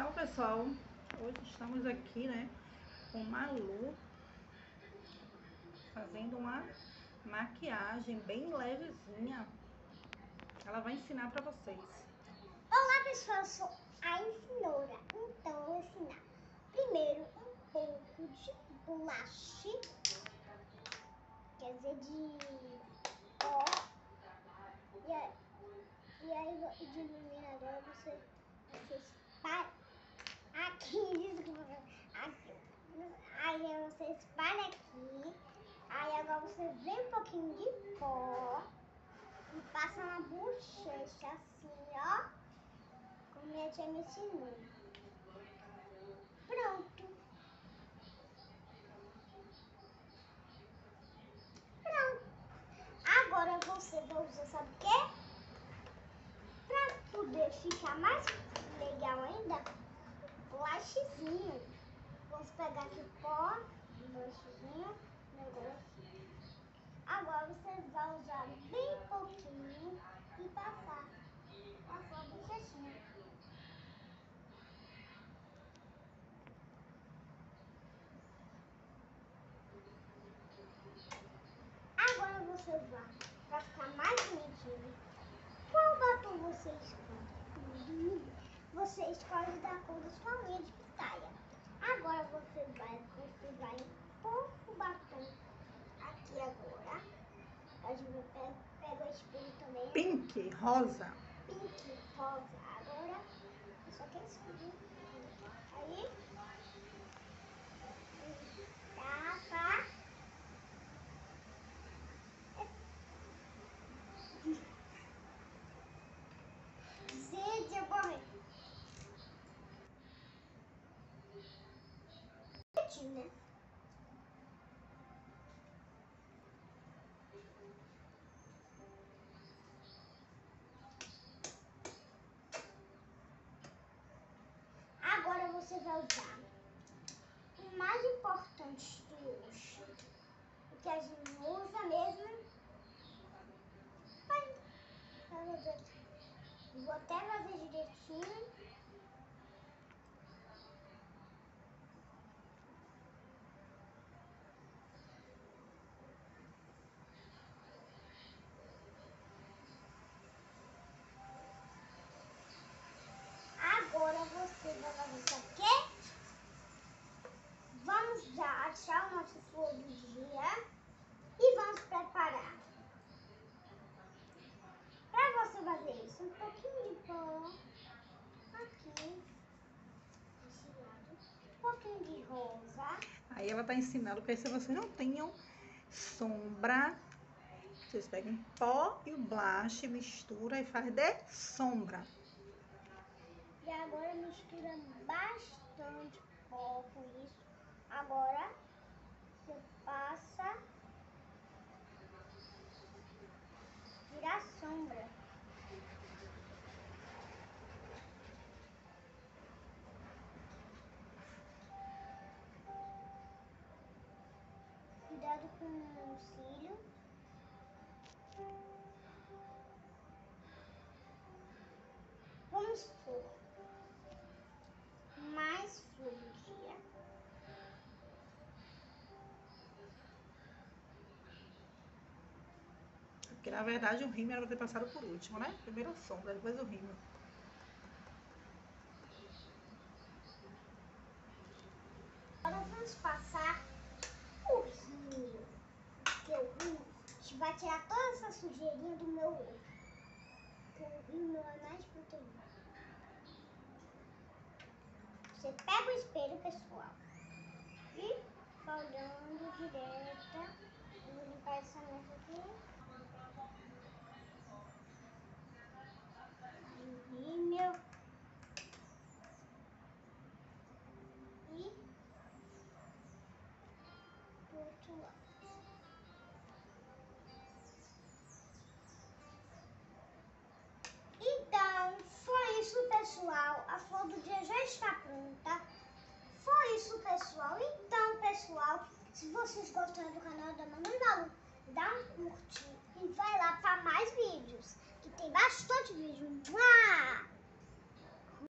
Então, pessoal, hoje estamos aqui, né, com Malu, fazendo uma maquiagem bem levezinha. Ela vai ensinar pra vocês. Olá, pessoal, eu sou a ensinora. Então, eu vou ensinar primeiro um pouco de blush, quer dizer, de ó. E aí, e aí de iluminador você, você espalha aqui. Aí você espalha aqui. Aí agora você vem um pouquinho de pó e passa na bochecha assim, ó. Como minha tia me ensinou. Pronto. Pronto. Agora você vai usar, sabe o quê? Pra poder ficar mais legal ainda, blushzinho. Vamos pegar aqui o pó, blushzinho, negócio. Agora você vai usar bem pouquinho e passar a sua bochechinha. Agora você vai, para ficar mais bonitinho, qual batom você escolhe? Você escolhe da cor da sua unha de pitaia. Agora você vai, você vai pôr o batom aqui agora. A gente pega, pega o espelho também. Pink, rosa. Pink, rosa. Agora, só que escolher. Aí. Tapa. Gente, eu morri. Né? Agora você vai usar o mais importante de hoje, o que a gente usa mesmo. Vai. Vou até fazer direitinho. Agora você vai fazer isso aqui. Vamos já achar o nosso flor do dia e vamos preparar. Para você fazer isso, um pouquinho de pó aqui, um pouquinho de rosa. Aí ela tá ensinando que se vocês não tenham sombra, vocês pegam pó e o blush, mistura e faz de sombra. E agora mistura bastante pó com isso. Agora você passa virar sombra. Cuidado com o cílio. Vamos Porque na verdade o rímel era pra ter passado por último, né? Primeiro a sombra, depois o rímel. Agora vamos passar o rímel. Porque o rímel vai tirar toda essa sujeirinha do meu olho. Porque o rímel é mais proteína. Você pega o espelho, pessoal, e vai olhando pessoal. A flor do dia já está pronta. Foi isso, pessoal. Então, pessoal, se vocês gostaram do canal da Malu, dá um curtir e vai lá para mais vídeos, que tem bastante vídeo. Mua!